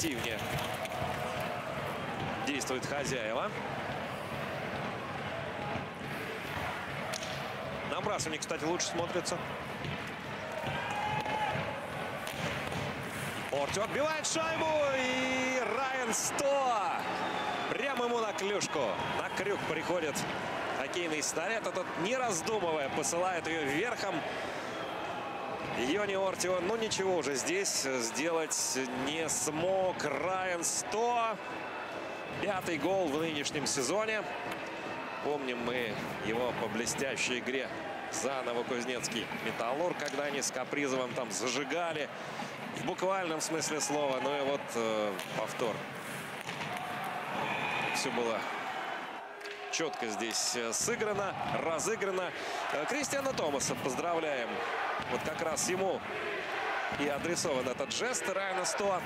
поактивнее действует хозяева. Набрасывание, кстати, лучше смотрится. Ортю отбивает шайбу и Райан 100. Прямо ему на клюшку. На крюк приходит хоккейный снаряд. Этот, не раздумывая, посылает ее верхом. Йони Ортио, ну ничего уже здесь сделать не смог. Райан 100. Пятый гол в нынешнем сезоне. Помним мы его по блестящей игре за Новокузнецкий Металлург, когда они с Капризовым там зажигали в буквальном смысле слова. Ну и вот э, повтор. Все было четко здесь э, сыграно, разыграно. Э, Кристиана Томаса поздравляем. Вот как раз ему и адресован этот жест Райана 100.